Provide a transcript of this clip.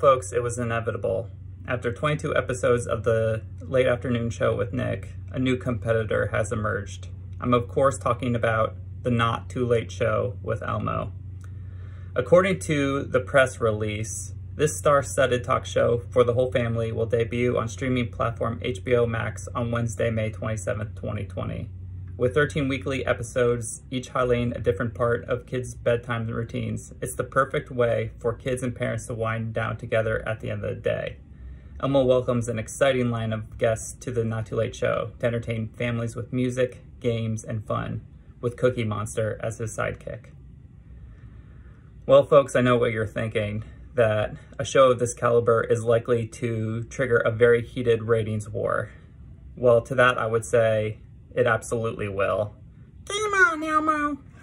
Folks, it was inevitable. After 22 episodes of the late afternoon show with Nick, a new competitor has emerged. I'm of course talking about the Not Too Late show with Elmo. According to the press release, this star-studded talk show for the whole family will debut on streaming platform HBO Max on Wednesday, May 27, 2020. With 13 weekly episodes, each highlighting a different part of kids' bedtime routines, it's the perfect way for kids and parents to wind down together at the end of the day. Elmo welcomes an exciting line of guests to the Not Too Late show to entertain families with music, games, and fun, with Cookie Monster as his sidekick. Well, folks, I know what you're thinking, that a show of this caliber is likely to trigger a very heated ratings war. Well, to that I would say, it absolutely will. Game on, Elmo.